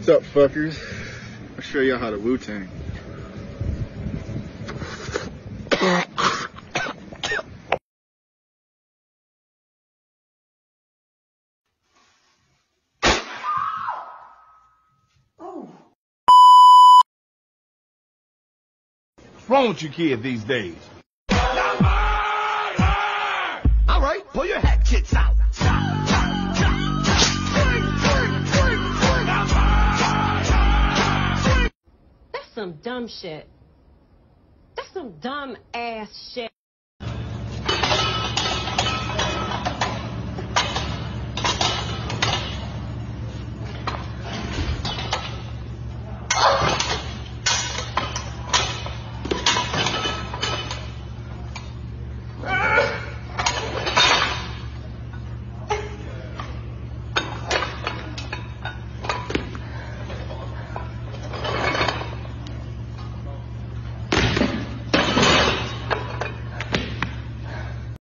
What's up, fuckers? I'll show y'all how to Wu Tang. What's wrong with you kids these days? All right, pull your hat kits out. Some dumb shit. That's some dumb ass shit.